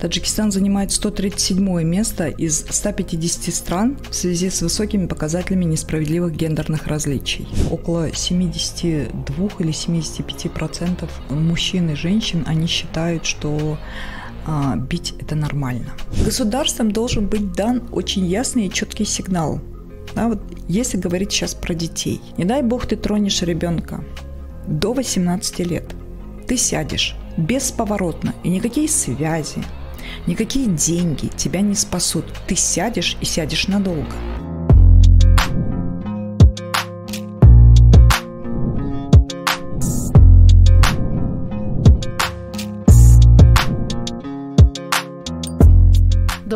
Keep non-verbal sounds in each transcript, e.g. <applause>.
Таджикистан занимает 137 место из 150 стран в связи с высокими показателями несправедливых гендерных различий. Около 72 или 75 процентов мужчин и женщин, они считают, что а, бить это нормально. Государством должен быть дан очень ясный и четкий сигнал. Да, вот если говорить сейчас про детей, не дай бог ты тронешь ребенка до 18 лет, ты сядешь бесповоротно и никакие связи, Никакие деньги тебя не спасут. Ты сядешь и сядешь надолго.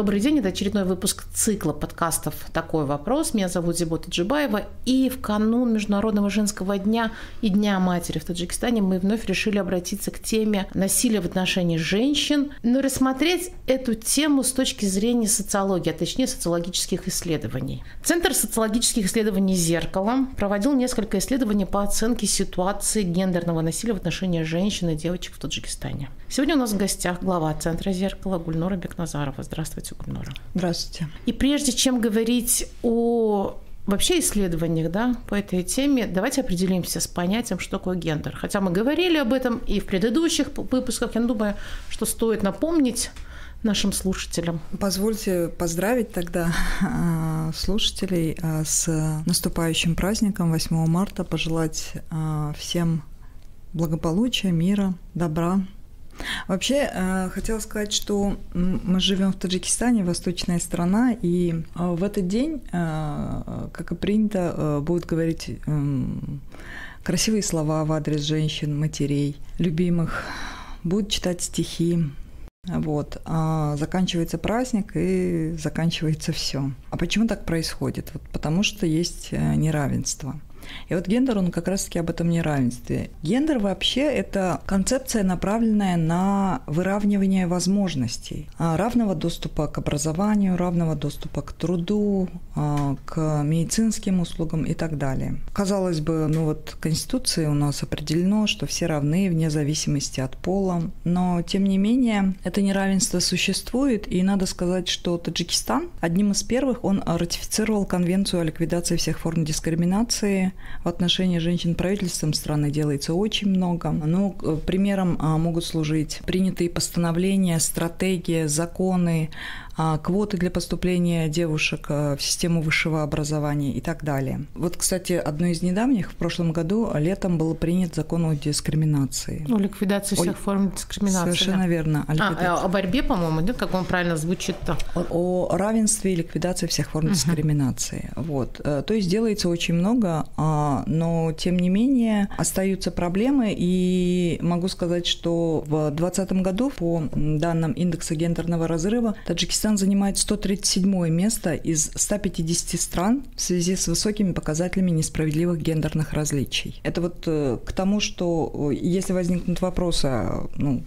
Добрый день, это очередной выпуск цикла подкастов «Такой вопрос». Меня зовут Зибота Джибаева, и в канун Международного женского дня и Дня матери в Таджикистане мы вновь решили обратиться к теме насилия в отношении женщин, но рассмотреть эту тему с точки зрения социологии, а точнее социологических исследований. Центр социологических исследований «Зеркало» проводил несколько исследований по оценке ситуации гендерного насилия в отношении женщин и девочек в Таджикистане. Сегодня у нас в гостях глава Центра «Зеркало» Гульнора Бекназарова. Здравствуйте. Здравствуйте, Гульнора. Здравствуйте. И прежде чем говорить о вообще исследованиях да, по этой теме, давайте определимся с понятием, что такое гендер. Хотя мы говорили об этом и в предыдущих выпусках, я думаю, что стоит напомнить нашим слушателям. Позвольте поздравить тогда а, слушателей а, с наступающим праздником 8 марта, пожелать а, всем благополучия, мира, добра, Вообще, э, хотела сказать, что мы живем в Таджикистане, восточная страна, и э, в этот день, э, как и принято, будут говорить эм, красивые слова в адрес женщин, матерей, любимых, будут читать стихи, вот, а заканчивается праздник и заканчивается все. А почему так происходит? Вот потому что есть неравенство. И вот гендер, он как раз-таки об этом неравенстве. Гендер вообще – это концепция, направленная на выравнивание возможностей, а, равного доступа к образованию, равного доступа к труду, а, к медицинским услугам и так далее. Казалось бы, ну вот Конституции у нас определено, что все равны вне зависимости от пола, но тем не менее это неравенство существует, и надо сказать, что Таджикистан одним из первых он ратифицировал Конвенцию о ликвидации всех форм дискриминации, в отношении женщин правительством страны делается очень много. Но э, примером а, могут служить принятые постановления, стратегии, законы, квоты для поступления девушек э, в систему высшего образования и так далее. Вот, кстати, одно из недавних, в прошлом году, летом был принят закон о дискриминации. О ликвидации всех о... форм дискриминации. Совершенно да. верно. О, а, о борьбе, по-моему, да, как он правильно звучит-то? О, о равенстве и ликвидации всех форм uh-huh. дискриминации. Вот. Э, то есть делается очень много, а, но тем не менее остаются проблемы, и могу сказать, что в 2020 году по данным индекса гендерного разрыва Таджикистан Таджикистан занимает 137 место из 150 стран в связи с высокими показателями несправедливых гендерных различий. Это вот э, к тому, что э, если возникнут вопросы, а, ну,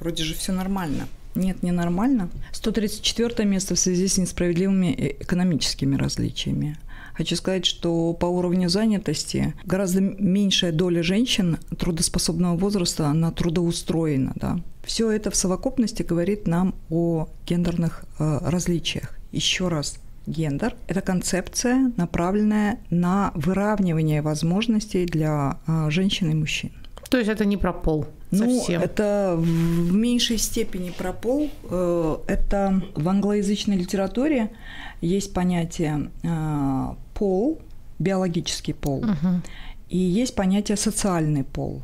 вроде же все нормально. Нет, не нормально. 134 место в связи с несправедливыми э, экономическими различиями. Хочу сказать, что по уровню занятости гораздо меньшая доля женщин трудоспособного возраста, она трудоустроена. Да? Все это в совокупности говорит нам о гендерных э, различиях. Еще раз, гендер – это концепция, направленная на выравнивание возможностей для э, женщин и мужчин. То есть это не про пол? Ну, совсем. это в меньшей степени про пол. Э, это в англоязычной литературе есть понятие э, пол, биологический пол, угу. и есть понятие социальный пол.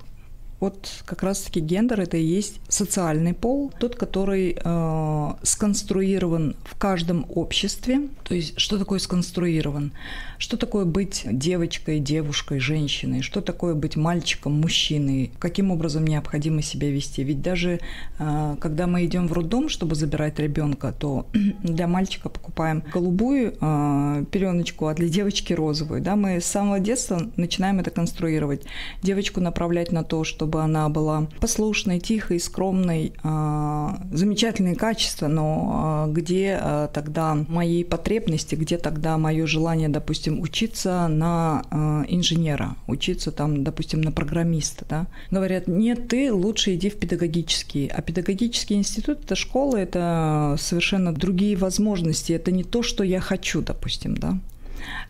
Вот как раз-таки гендер это и есть социальный пол, тот, который э, сконструирован в каждом обществе. То есть что такое сконструирован? Что такое быть девочкой, девушкой, женщиной? Что такое быть мальчиком, мужчиной? Каким образом необходимо себя вести? Ведь даже э, когда мы идем в роддом, чтобы забирать ребенка, то <clears throat> для мальчика покупаем голубую э, пеленочку, а для девочки розовую. Да? Мы с самого детства начинаем это конструировать. Девочку направлять на то, что чтобы она была послушной, тихой, скромной, а, замечательные качества, но а, где а, тогда мои потребности, где тогда мое желание, допустим, учиться на инженера, учиться там, допустим, на программиста, да? Говорят, нет, ты лучше иди в педагогический, а педагогический институт – это школа, это совершенно другие возможности, это не то, что я хочу, допустим, да?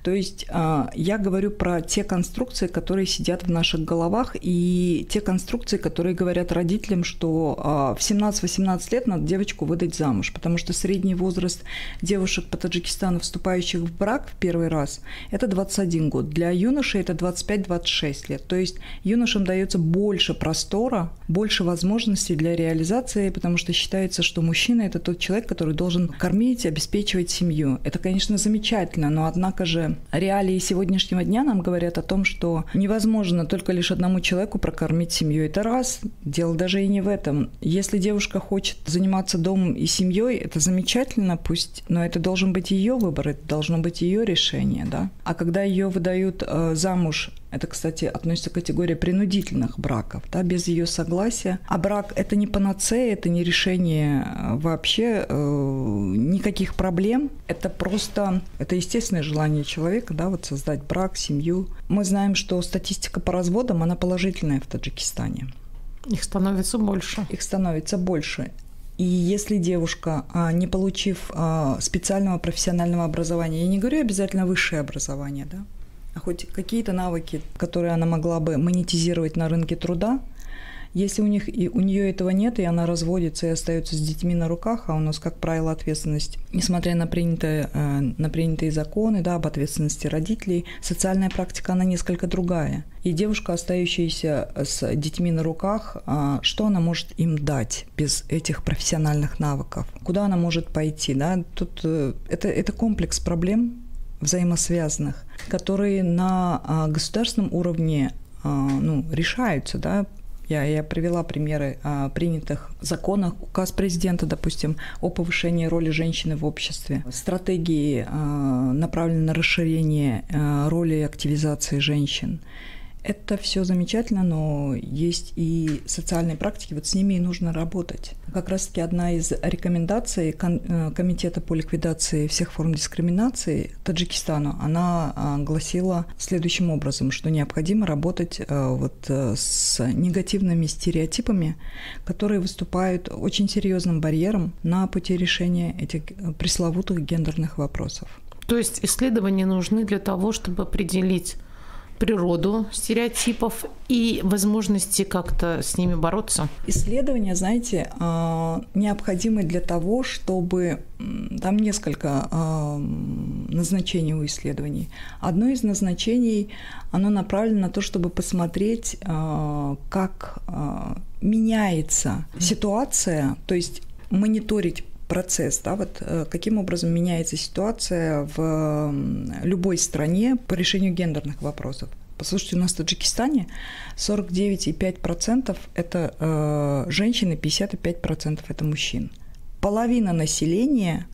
То есть а, я говорю про те конструкции, которые сидят в наших головах, и те конструкции, которые говорят родителям, что а, в 17-18 лет надо девочку выдать замуж, потому что средний возраст девушек по Таджикистану, вступающих в брак в первый раз, это 21 год. Для юношей это 25-26 лет. То есть юношам дается больше простора, больше возможностей для реализации, потому что считается, что мужчина – это тот человек, который должен кормить, обеспечивать семью. Это, конечно, замечательно, но однако же реалии сегодняшнего дня нам говорят о том, что невозможно только лишь одному человеку прокормить семью. Это раз. Дело даже и не в этом. Если девушка хочет заниматься домом и семьей, это замечательно, пусть, но это должен быть ее выбор, это должно быть ее решение, да. А когда ее выдают э, замуж это, кстати, относится к категории принудительных браков, да, без ее согласия. А брак – это не панацея, это не решение э, вообще э, никаких проблем. Это просто, это естественное желание человека, да, вот создать брак, семью. Мы знаем, что статистика по разводам, она положительная в Таджикистане. Их становится больше. Их становится больше. И если девушка, а, не получив а, специального профессионального образования, я не говорю обязательно высшее образование, да, а хоть какие-то навыки, которые она могла бы монетизировать на рынке труда, если у них и у нее этого нет, и она разводится и остается с детьми на руках, а у нас, как правило, ответственность, несмотря на принятые, э, на принятые законы, да, об ответственности родителей, социальная практика, она несколько другая. И девушка, остающаяся с детьми на руках, а, что она может им дать без этих профессиональных навыков? Куда она может пойти? Да? Тут э, это, это комплекс проблем, взаимосвязанных, которые на а, государственном уровне а, ну, решаются, да, я, я привела примеры а, принятых законов, указ президента, допустим, о повышении роли женщины в обществе, стратегии, а, направленные на расширение а, роли и активизации женщин. Это все замечательно, но есть и социальные практики, вот с ними и нужно работать. Как раз-таки одна из рекомендаций э, Комитета по ликвидации всех форм дискриминации Таджикистану, она а, гласила следующим образом, что необходимо работать э, вот э, с негативными стереотипами, которые выступают очень серьезным барьером на пути решения этих пресловутых гендерных вопросов. То есть исследования нужны для того, чтобы определить природу стереотипов и возможности как-то с ними бороться? Исследования, знаете, а, необходимы для того, чтобы... Там несколько а, назначений у исследований. Одно из назначений, оно направлено на то, чтобы посмотреть, а, как меняется ситуация, то есть мониторить процесс, да, вот э, каким образом меняется ситуация в любой стране по решению гендерных вопросов. Послушайте, у нас в Таджикистане 49,5% это э, женщины, 55% это мужчин. Половина населения,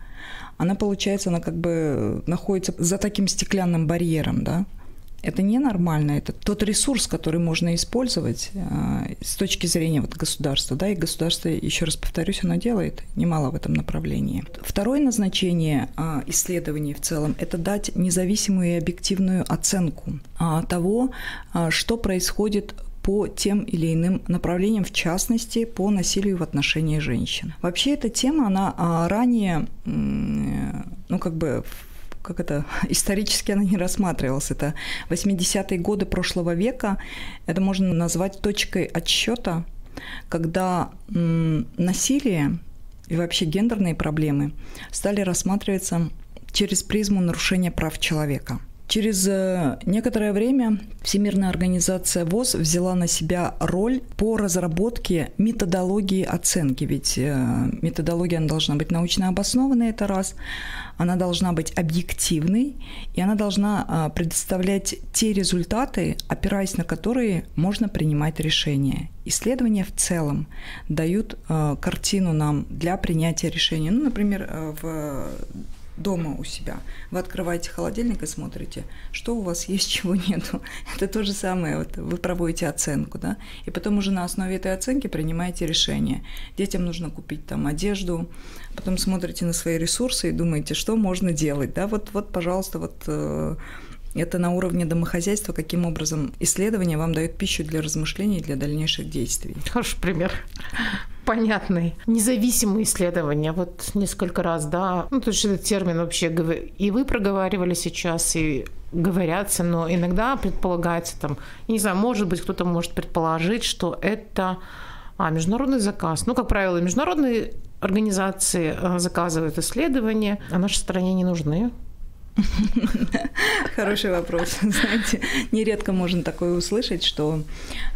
она, получается, она как бы находится за таким стеклянным барьером, да, это ненормально, это тот ресурс, который можно использовать э, с точки зрения вот государства, да, и государство, еще раз повторюсь, оно делает немало в этом направлении. Второе назначение э, исследований в целом – это дать независимую и объективную оценку э, того, э, что происходит по тем или иным направлениям, в частности, по насилию в отношении женщин. Вообще эта тема, она ранее, ну, как бы как это, <laughs> исторически она не рассматривалась. Это 80-е годы прошлого века. Это можно назвать точкой отсчета, когда насилие и вообще гендерные проблемы стали рассматриваться через призму нарушения прав человека – Через э, некоторое время Всемирная организация ВОЗ взяла на себя роль по разработке методологии оценки, ведь э, методология она должна быть научно обоснованной, это раз, она должна быть объективной, и она должна а, предоставлять те результаты, опираясь на которые можно принимать решения. Исследования в целом дают э, картину нам для принятия решения. Ну, например, в дома у себя. Вы открываете холодильник и смотрите, что у вас есть, <laughs> чего нету. Это то же самое, вот вы проводите оценку, да, и потом уже на основе этой оценки принимаете решение. Детям нужно купить там одежду, потом смотрите на свои ресурсы и думаете, что можно делать, да, вот, вот, пожалуйста, вот э, это на уровне домохозяйства, каким образом исследование вам дает пищу для размышлений и для дальнейших действий. Хороший пример понятный. Независимые исследования. Вот несколько раз, да. Ну, то есть этот термин вообще и вы проговаривали сейчас, и говорятся, но иногда предполагается там, не знаю, может быть, кто-то может предположить, что это а, международный заказ. Ну, как правило, международные организации э, заказывают исследования, а нашей стране не нужны. <laughs> Хороший вопрос. <laughs> Знаете, нередко можно такое услышать, что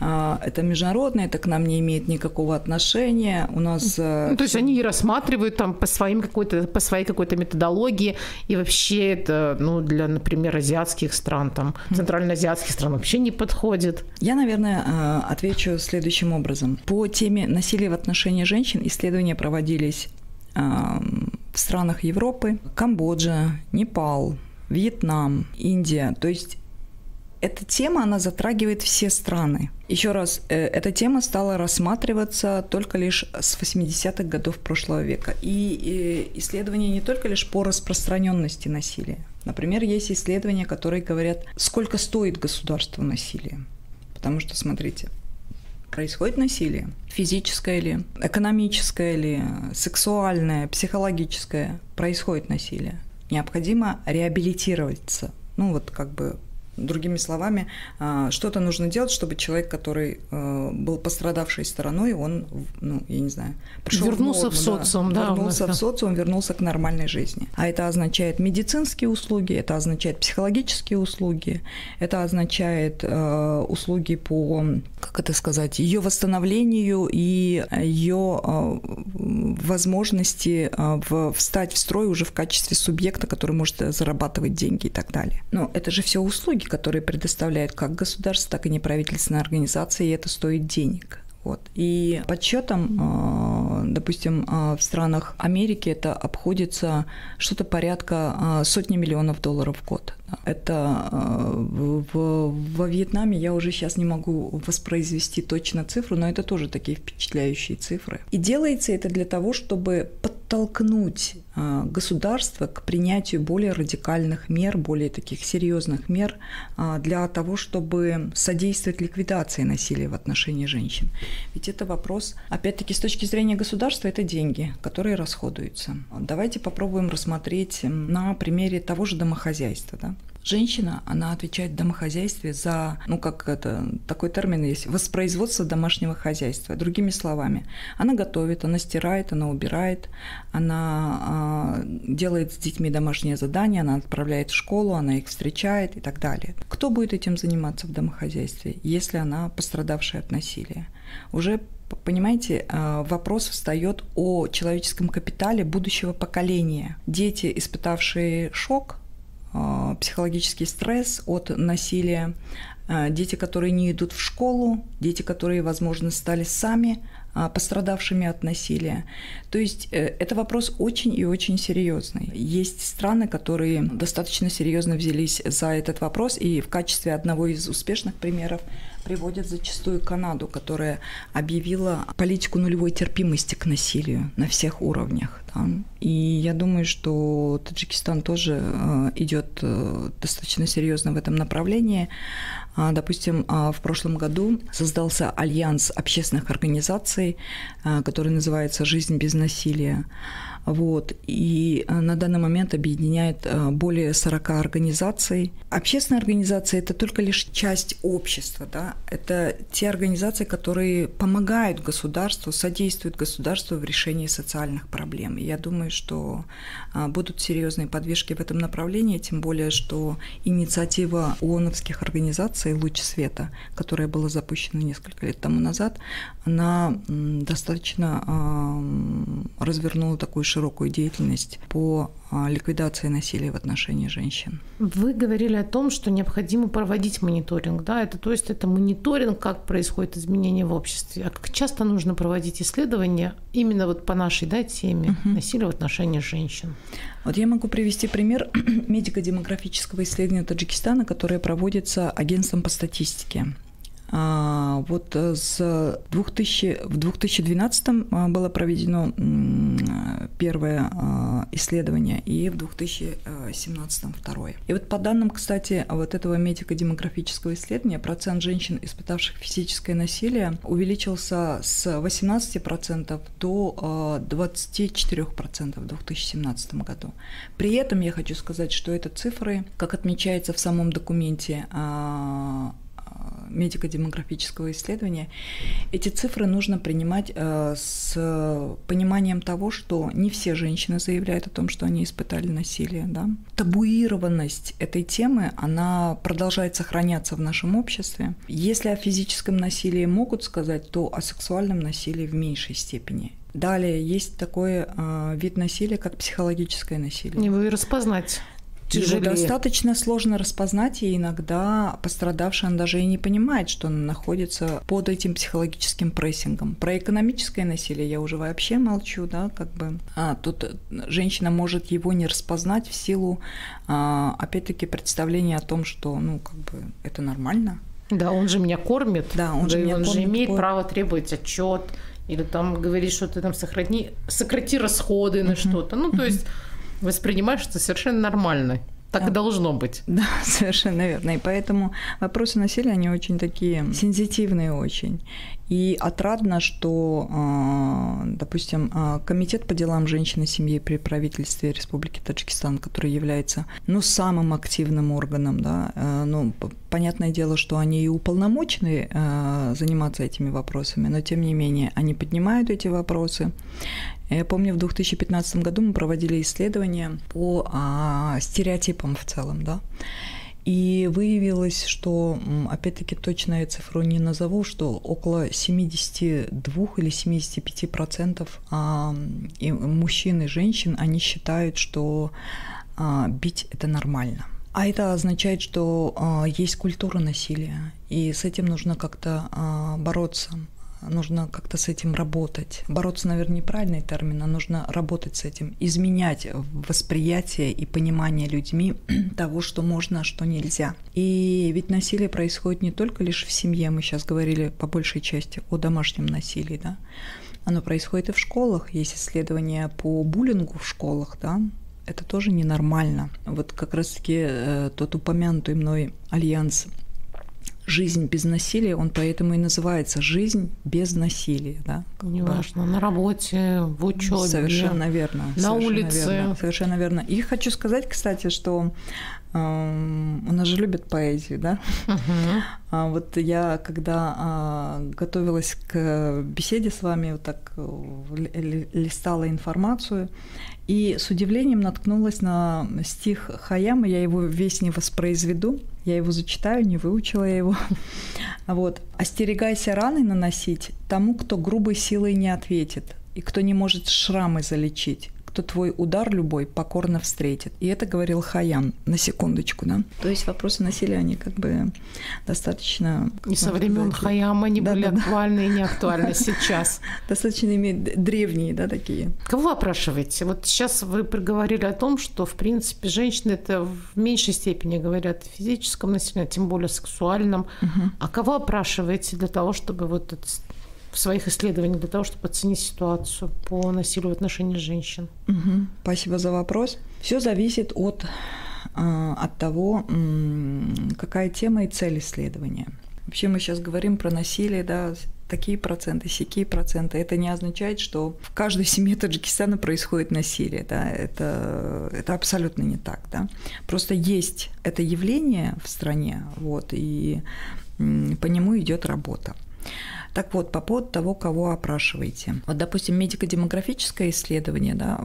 э, это международное, это к нам не имеет никакого отношения. У нас. Э, ну, то есть они и рассматривают там по своим какой-то по своей какой-то методологии и вообще это, ну, для, например, азиатских стран там центральноазиатских стран вообще не подходит. Я, наверное, э, отвечу следующим образом. По теме насилия в отношении женщин исследования проводились в странах Европы, Камбоджа, Непал, Вьетнам, Индия. То есть эта тема, она затрагивает все страны. Еще раз, э, эта тема стала рассматриваться только лишь с 80-х годов прошлого века. И исследования не только лишь по распространенности насилия. Например, есть исследования, которые говорят, сколько стоит государству насилие. Потому что, смотрите, происходит насилие. Физическое ли, экономическое ли, сексуальное, психологическое. Происходит насилие. Необходимо реабилитироваться. Ну вот как бы Другими словами, а, что-то нужно делать, чтобы человек, который э, был пострадавшей стороной, он, ну, я не знаю, пришел вернулся в, норму, в социум, да, вернулся в социум, вернулся к нормальной жизни. А это означает медицинские услуги, это означает психологические услуги, это означает э, услуги по, как это сказать, ее восстановлению и ее э, возможности э, в, встать в строй уже в качестве субъекта, который может зарабатывать деньги и так далее. Но это же все услуги, которые предоставляют как государство, так и неправительственные организации, и это стоит денег. Вот. И подсчетом, а, допустим, а, в странах Америки это обходится что-то порядка а, сотни миллионов долларов в год. Это в, во Вьетнаме я уже сейчас не могу воспроизвести точно цифру, но это тоже такие впечатляющие цифры. И делается это для того, чтобы подтолкнуть государство к принятию более радикальных мер, более таких серьезных мер для того, чтобы содействовать ликвидации насилия в отношении женщин. Ведь это вопрос, опять-таки, с точки зрения государства, это деньги, которые расходуются. Давайте попробуем рассмотреть на примере того же домохозяйства. Да? Женщина, она отвечает в домохозяйстве за, ну как это, такой термин есть, воспроизводство домашнего хозяйства. Другими словами, она готовит, она стирает, она убирает, она э, делает с детьми домашние задания, она отправляет в школу, она их встречает и так далее. Кто будет этим заниматься в домохозяйстве, если она пострадавшая от насилия? Уже Понимаете, а, вопрос встает о человеческом капитале будущего поколения. Дети, испытавшие шок, психологический стресс от насилия, а, дети, которые не идут в школу, дети, которые, возможно, стали сами пострадавшими от насилия. То есть э, это вопрос очень и очень серьезный. Есть страны, которые достаточно серьезно взялись за этот вопрос, и в качестве одного из успешных примеров приводят зачастую Канаду, которая объявила политику нулевой терпимости к насилию на всех уровнях. Да. И я думаю, что Таджикистан тоже э, идет э, достаточно серьезно в этом направлении. А, допустим, а, в прошлом году создался альянс общественных организаций, а, который называется «Жизнь без насилия». Вот. И э, на данный момент объединяет э, более 40 организаций. Общественные организации – это только лишь часть общества. Да? Это те организации, которые помогают государству, содействуют государству в решении социальных проблем. И я думаю, что э, будут серьезные подвижки в этом направлении, тем более, что инициатива ООНовских организаций «Луч света», которая была запущена несколько лет тому назад, она достаточно развернула такую широкую деятельность по а, ликвидации насилия в отношении женщин. Вы говорили о том, что необходимо проводить мониторинг, да, это то есть это мониторинг, как происходит изменение в обществе, а как часто нужно проводить исследования именно вот по нашей да, теме угу. насилия в отношении женщин. Вот я могу привести пример <clears throat> медико-демографического исследования Таджикистана, которое проводится агентством по статистике. А, вот э, с 2000, в 2012 а, было проведено первое а, исследование, и в 2017 второе. И вот по данным, кстати, вот этого медико-демографического исследования, процент женщин, испытавших физическое насилие, увеличился с 18% до 24% в 2017 году. При этом я хочу сказать, что это цифры, как отмечается в самом документе, медико-демографического исследования, эти цифры нужно принимать э, с пониманием того, что не все женщины заявляют о том, что они испытали насилие. Да? Табуированность этой темы, она продолжает сохраняться в нашем обществе. Если о физическом насилии могут сказать, то о сексуальном насилии в меньшей степени. Далее есть такой э, вид насилия, как психологическое насилие. Не вы распознать тяжелее. Его достаточно сложно распознать, и иногда пострадавший он даже и не понимает, что он находится под этим психологическим прессингом. Про экономическое насилие я уже вообще молчу, да, как бы. А, тут женщина может его не распознать в силу, а, опять-таки, представления о том, что, ну, как бы, это нормально. Да, он же меня кормит. Да, он же меня он кормит. же имеет по... право требовать отчет или там говорить, что ты там сохрани, сократи расходы на uh-huh. что-то. Ну, то uh-huh. есть воспринимаешь это совершенно нормально. Так да. и должно быть. Да, <laughs> совершенно верно. И поэтому вопросы насилия, они очень такие сенситивные очень. И отрадно, что, а, допустим, а, Комитет по делам женщины и семьи при правительстве Республики Таджикистан, который является ну, самым активным органом, да, а, ну, понятное дело, что они и уполномочены заниматься этими вопросами, но тем не менее они поднимают эти вопросы. Я помню, в 2015 году мы проводили исследования по стереотипам в целом, да, и выявилось, что, опять-таки, точную цифру не назову, что около 72 или 75 процентов а, мужчин и женщин, они считают, что а, бить – это нормально. А это означает, что а, есть культура насилия, и с этим нужно как-то бороться нужно как-то с этим работать. Бороться, наверное, неправильный термин, а нужно работать с этим, изменять восприятие и понимание людьми <clears throat> того, что можно, а что нельзя. И ведь насилие происходит не только лишь в семье, мы сейчас говорили по большей части о домашнем насилии, да, оно происходит и в школах, есть исследования по буллингу в школах, да, это тоже ненормально. Вот как раз-таки э, тот упомянутый мной альянс жизнь без насилия, он поэтому и называется жизнь без насилия. Да? Неважно, на работе, в учебе. Совершенно верно. На совершенно улице. Верно, совершенно верно. И хочу сказать, кстати, что э, у нас же любят поэзию, да? Uh-huh. А вот я, когда а, готовилась к беседе с вами, вот так э, листала информацию, и с удивлением наткнулась на стих Хаяма, я его весь не воспроизведу, я его зачитаю, не выучила я его. <laughs> Вот. «Остерегайся раны наносить тому, кто грубой силой не ответит, и кто не может шрамы залечить, кто твой удар любой покорно встретит. И это говорил Хаян, на секундочку, да. То есть вопросы насилия, они как бы достаточно... И со времен Хаяма они да, были да, актуальны да. и не актуальны сейчас. <laughs> Достаточно имеют древние, да, такие. Кого вы опрашиваете? Вот сейчас вы проговорили о том, что, в принципе, женщины это в меньшей степени говорят о физическом насилии, а тем более сексуальном. Угу. А кого опрашиваете для того, чтобы вот это в своих исследованиях для того, чтобы оценить ситуацию по насилию в отношении женщин? Угу. Спасибо за вопрос. Все зависит от, а, от того, какая тема и цель исследования. Вообще мы сейчас говорим про насилие, да, такие проценты, сякие проценты. Это не означает, что в каждой семье Таджикистана происходит насилие. Да? Это, это абсолютно не так. Да? Просто есть это явление в стране, вот, и по нему идет работа. Так вот, по поводу того, кого опрашиваете. Вот, допустим, медико-демографическое исследование, да,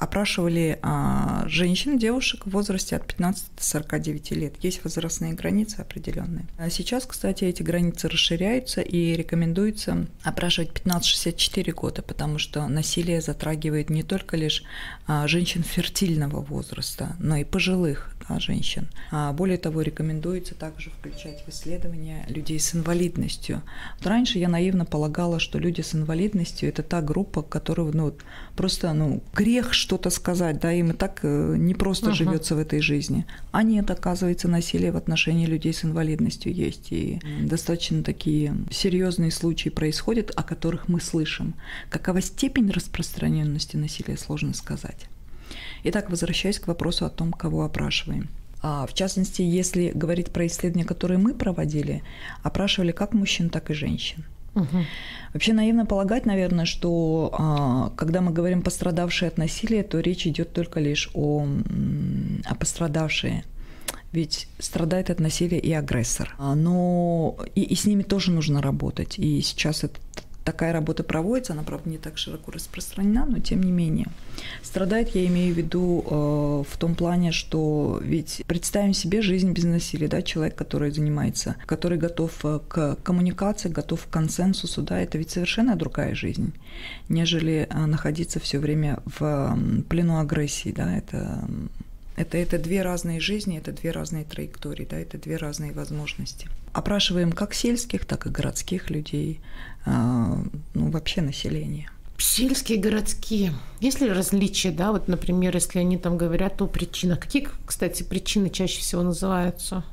опрашивали а, женщин, девушек в возрасте от 15 до 49 лет. Есть возрастные границы определенные. А сейчас, кстати, эти границы расширяются и рекомендуется опрашивать 15-64 года, потому что насилие затрагивает не только лишь а, женщин фертильного возраста, но и пожилых женщин. А более того, рекомендуется также включать в исследования людей с инвалидностью. Вот раньше я наивно полагала, что люди с инвалидностью – это та группа, которую ну, просто ну, грех, что что-то сказать, да, им и так э, не просто uh-huh. живется в этой жизни. А нет, оказывается, насилие в отношении людей с инвалидностью есть. И достаточно такие серьезные случаи происходят, о которых мы слышим. Какова степень распространенности насилия, сложно сказать. Итак, возвращаясь к вопросу о том, кого опрашиваем. А, в частности, если говорить про исследования, которые мы проводили, опрашивали как мужчин, так и женщин. Угу. Вообще наивно полагать, наверное, что а, когда мы говорим пострадавшие от насилия, то речь идет только лишь о, о пострадавшие. Ведь страдает от насилия и агрессор. А, но и, и с ними тоже нужно работать. И сейчас это такая работа проводится, она, правда, не так широко распространена, но тем не менее. Страдает, я имею в виду э, в том плане, что ведь представим себе жизнь без насилия, да, человек, который занимается, который готов э, к коммуникации, готов к консенсусу, да, это ведь совершенно другая жизнь, нежели э, находиться все время в плену агрессии, да, это это, это две разные жизни, это две разные траектории, да, это две разные возможности. Опрашиваем как сельских, так и городских людей, а, ну, вообще население. Сельские, городские. Есть ли различия, да, вот, например, если они там говорят о причинах? Какие, кстати, причины чаще всего называются?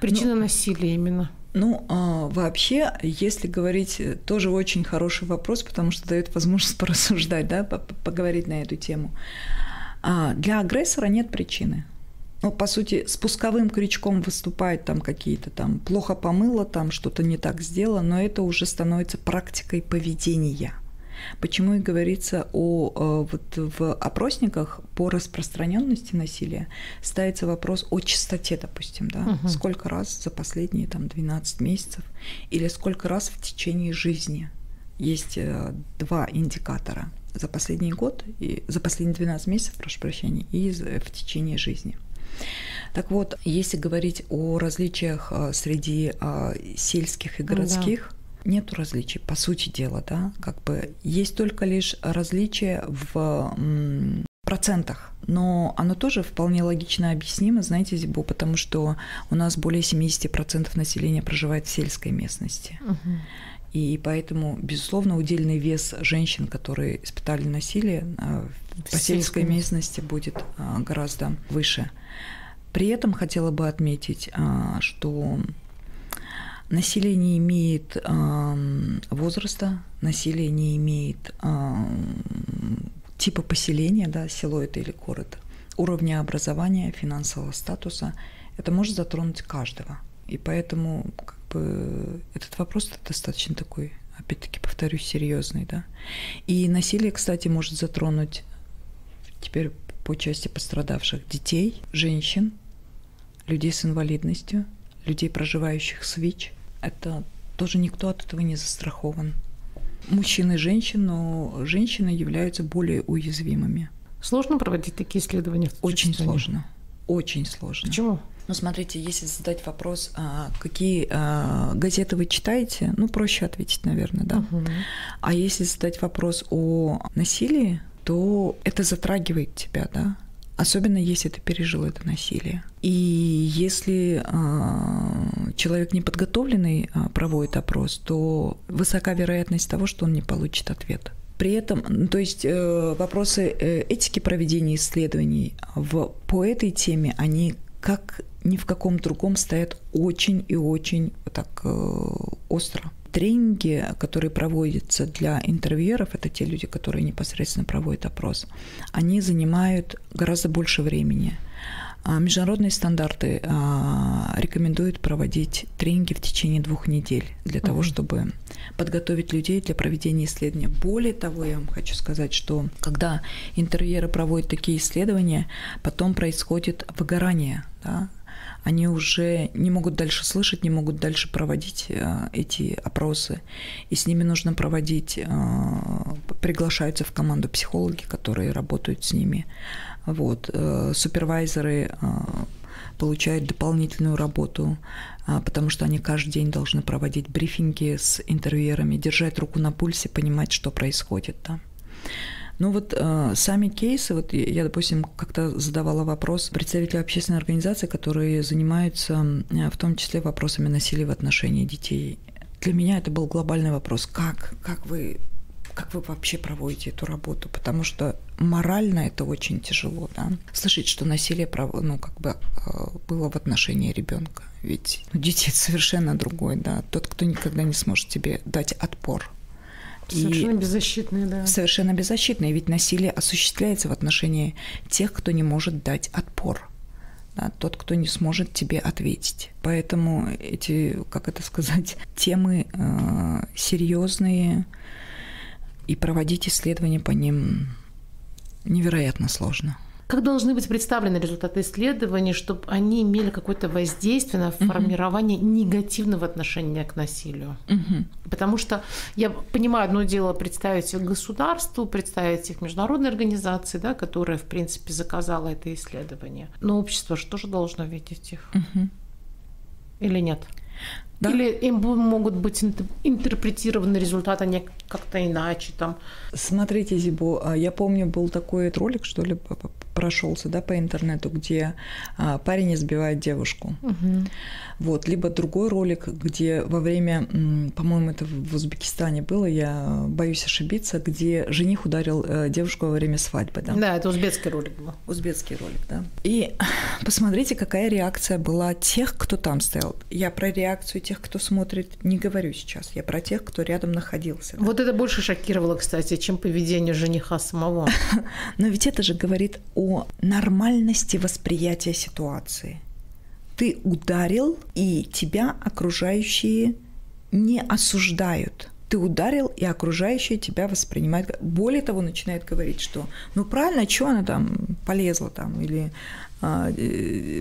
Причина ну, насилия именно. Ну, а, вообще, если говорить, тоже очень хороший вопрос, потому что дает возможность <laughs> порассуждать, да, поговорить на эту тему. А для агрессора нет причины. Ну, по сути, спусковым крючком выступает там какие-то там плохо помыло, там что-то не так сделано, но это уже становится практикой поведения. Почему и говорится о э, вот в опросниках по распространенности насилия ставится вопрос о частоте, допустим, да, угу. сколько раз за последние там 12 месяцев или сколько раз в течение жизни. Есть э, два индикатора – за последний год, и за последние 12 месяцев, прошу прощения, и в течение жизни. Так вот, если говорить о различиях а, среди а, сельских и городских, да. нет различий, по сути дела, да, как бы есть только лишь различия в процентах, но оно тоже вполне логично объяснимо, знаете, Зибо, потому что у нас более 70% населения проживает в сельской местности. Угу. И поэтому, безусловно, удельный вес женщин, которые испытали насилие а, по сельской местности, будет гораздо выше. При этом хотела бы отметить, а, что насилие не имеет возраста, насилие не имеет типа поселения, да, село это или город, уровня образования, финансового статуса. Это может затронуть каждого. И поэтому бы этот вопрос достаточно такой, опять-таки повторюсь, серьезный, да. И насилие, кстати, может затронуть теперь по части пострадавших детей, женщин, людей с инвалидностью, людей, проживающих с ВИЧ. Это тоже никто от этого не застрахован. Мужчин и женщин, но женщины являются более уязвимыми. Сложно проводить такие исследования? Очень сложно. Очень сложно. Почему? Ну, смотрите, если задать вопрос, а, какие а, газеты вы читаете, ну, проще ответить, наверное, да. Угу. А если задать вопрос о насилии, то это затрагивает тебя, да. Особенно если ты пережил это насилие. И если э, человек неподготовленный э, проводит опрос, то высока вероятность того, что он не получит ответ. При этом, то есть э, вопросы э, этики проведения исследований в, по этой теме, они как ни в каком другом стоят очень и очень так э, остро. Тренинги, которые проводятся для интервьюеров, это те люди, которые непосредственно проводят опрос, они занимают гораздо больше времени. А международные стандарты а, рекомендуют проводить тренинги в течение двух недель для того, чтобы подготовить людей для проведения исследования. Более того, я вам хочу сказать, что когда интервьюеры проводят такие исследования, потом происходит выгорание. Да? Они уже не могут дальше слышать, не могут дальше проводить э, эти опросы. И с ними нужно проводить, э, приглашаются в команду психологи, которые работают с ними. Вот. Э, супервайзеры получают дополнительную работу, потому что они каждый день должны проводить брифинги с интервьюерами, держать руку на пульсе, понимать, что происходит там. Да. Ну вот э, сами кейсы, вот я, допустим, как-то задавала вопрос представителю общественной организации, которые занимаются э, в том числе вопросами насилия в отношении детей. Для меня это был глобальный вопрос. Как, как вы как вы вообще проводите эту работу, потому что морально это очень тяжело, да, слышать, что насилие, ну, как бы э, было в отношении ребенка, ведь ну, дети это совершенно другой, да, тот, кто никогда не сможет тебе дать отпор, Совершенно и беззащитные, да. Совершенно беззащитные, ведь насилие осуществляется в отношении тех, кто не может дать отпор. Да, тот, кто не сможет тебе ответить. Поэтому эти, как это сказать, <laughs> темы э, серьезные, и проводить исследования по ним невероятно сложно. Как должны быть представлены результаты исследований, чтобы они имели какое-то воздействие на формирование угу. негативного отношения к насилию? Угу. Потому что я понимаю, одно дело представить их государству, представить их международной организации, да, которая, в принципе, заказала это исследование. Но общество же тоже должно видеть их. Угу. Или нет? Да? Или им могут быть интерпретированы результаты не как-то иначе там. Смотрите, Зибу, а, я помню, был такой ролик, что ли, прошелся, да, по интернету, где а, парень избивает девушку. Угу. Вот, либо другой ролик, где во время, по-моему, это в Узбекистане было, я боюсь ошибиться, где жених ударил э, девушку во время свадьбы, да. Да, это узбекский ролик был. Узбекский ролик, да. И <laughs> посмотрите, какая реакция была тех, кто там стоял. Я про реакцию тех, кто смотрит, не говорю сейчас. Я про тех, кто рядом находился. Да? Вот это больше шокировало, кстати, чем поведение жениха самого. <laughs> Но ведь это же говорит о нормальности восприятия ситуации. Ты ударил, и тебя окружающие не осуждают ты ударил, и окружающие тебя воспринимают. Более того, начинают говорить, что ну правильно, что она там полезла там, или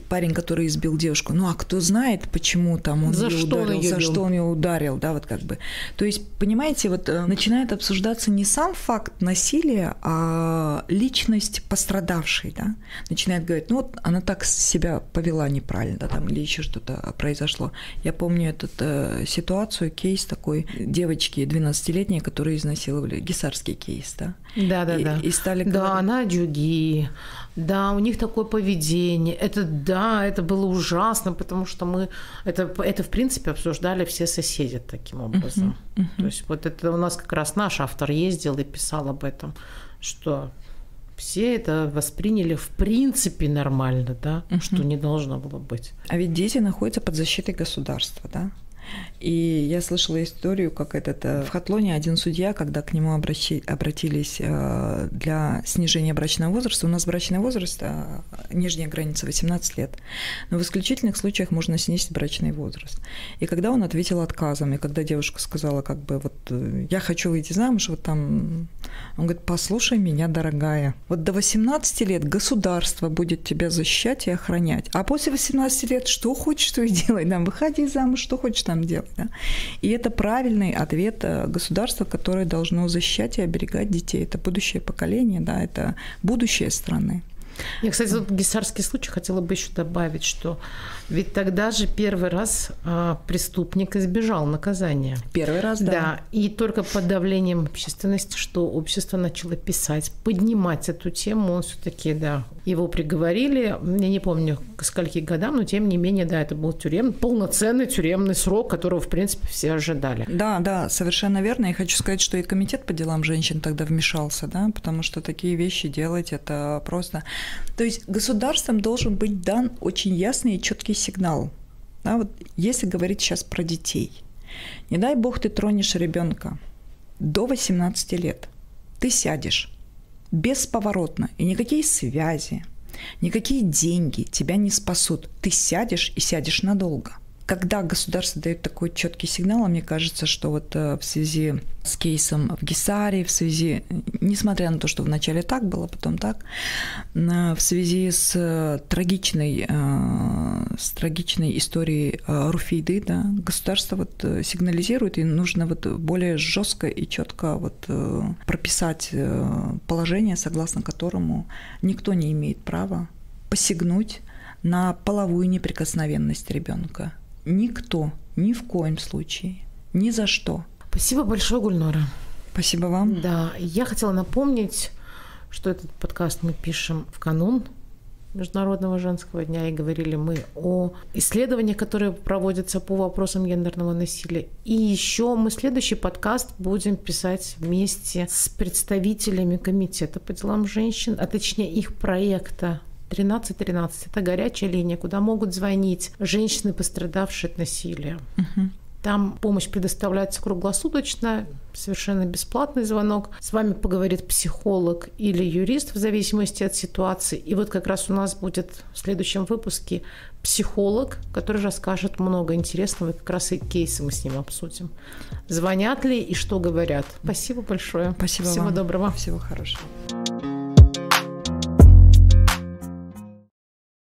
парень, который избил девушку. Ну а кто знает, почему там он за ее что ударил, он за что он ее ударил, да, вот как бы. То есть, понимаете, вот э, начинает обсуждаться не сам факт насилия, а личность пострадавшей, да. Начинает говорить, ну вот она так себя повела неправильно, да, там, или еще что-то произошло. Я помню эту э, ситуацию, кейс такой девочки 12-летней, которую изнасиловали, гисарский кейс, да. Да, да, и, да. И стали да, говорить... она дюги, да, у них такое поведение. Это да, это было ужасно, потому что мы это, это в принципе обсуждали все соседи таким образом. Uh-huh, uh-huh. То есть вот это у нас как раз наш автор ездил и писал об этом, что все это восприняли в принципе нормально, да, uh-huh. что не должно было быть. А ведь дети находятся под защитой государства, да? И я слышала историю, как этот э, в Хатлоне один судья, когда к нему обратились э, для снижения брачного возраста, у нас брачный возраст, э, нижняя граница 18 лет, но в исключительных случаях можно снизить брачный возраст. И когда он ответил отказом, и когда девушка сказала, как бы, вот я хочу выйти замуж, вот там, он говорит, послушай меня, дорогая, вот до 18 лет государство будет тебя защищать и охранять, а после 18 лет что хочешь, что и делай, там, выходи замуж, что хочешь там делать. Да? И это правильный ответ э, государства, которое должно защищать и оберегать детей. Это будущее поколение, да, это будущее страны. Я, кстати, тут гисарский случай хотела бы еще добавить, что ведь тогда же первый раз а, преступник избежал наказания. Первый раз, да. Да, и только под давлением общественности, что общество начало писать, поднимать эту тему, он все-таки, да, его приговорили, я не помню, к скольки годам, но тем не менее, да, это был тюрем, полноценный тюремный срок, которого, в принципе, все ожидали. Да, да, совершенно верно. Я хочу сказать, что и комитет по делам женщин тогда вмешался, да, потому что такие вещи делать это просто то есть государством должен быть дан очень ясный и четкий сигнал. Да, вот если говорить сейчас про детей, не дай бог ты тронешь ребенка до 18 лет, ты сядешь бесповоротно, и никакие связи, никакие деньги тебя не спасут. Ты сядешь и сядешь надолго. Когда государство дает такой четкий сигнал, а мне кажется, что вот э, в связи с кейсом в Гисаре, в связи, несмотря на то, что вначале так было, потом так, в связи с трагичной, э, с трагичной историей э, Руфейды, да, государство вот сигнализирует, и нужно вот более жестко и четко вот прописать положение, согласно которому никто не имеет права посягнуть на половую неприкосновенность ребенка никто, ни в коем случае, ни за что. Спасибо большое, Гульнора. Спасибо вам. Да, я хотела напомнить, что этот подкаст мы пишем в канун Международного женского дня, и говорили мы о исследованиях, которые проводятся по вопросам гендерного насилия. И еще мы следующий подкаст будем писать вместе с представителями Комитета по делам женщин, а точнее их проекта 1313 – это горячая линия, куда могут звонить женщины, пострадавшие от насилия. Угу. Там помощь предоставляется круглосуточно, совершенно бесплатный звонок. С вами поговорит психолог или юрист в зависимости от ситуации. И вот как раз у нас будет в следующем выпуске психолог, который расскажет много интересного, и как раз и кейсы мы с ним обсудим. Звонят ли и что говорят. Спасибо большое. Спасибо Всего вам. доброго. Всего хорошего.